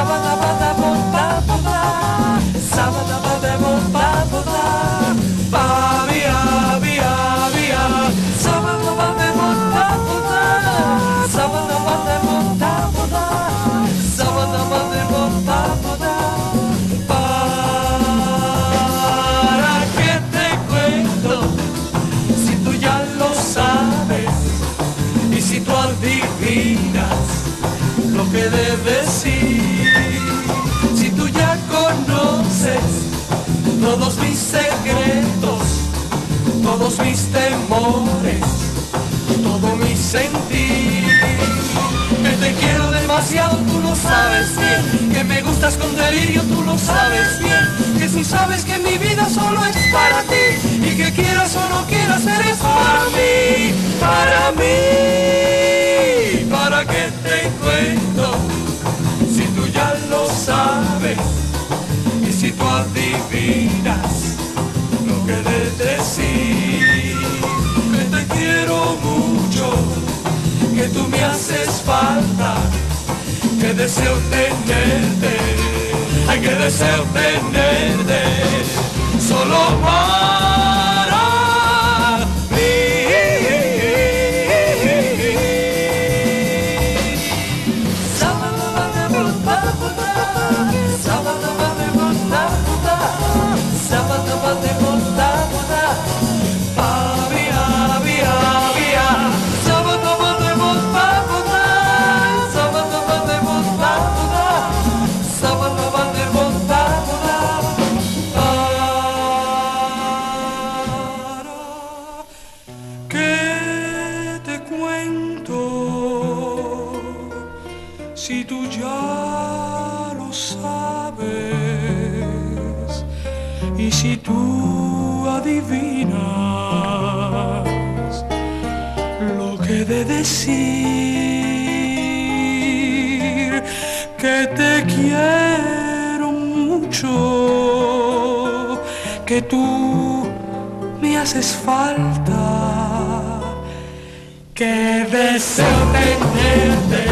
¿Para que debes decir? Si tú ya conoces todos mis secretos, todos mis temores, todo mi sentir. Que te quiero demasiado, tú lo sabes bien. Que me gustas con delirio, tú lo sabes bien. Que si sabes que mi vida solo es para ti. Y que quieras o no quieras, eres para mí, para mí. Si tú adivinas lo que de decir. Que te quiero mucho que tú me haces falta, que deseo tenerte, ay que deseo tenerte, solo Si tú ya lo sabes y si tú adivinas lo que de decir que te quiero mucho, que tú me haces falta, que deseo tenerte,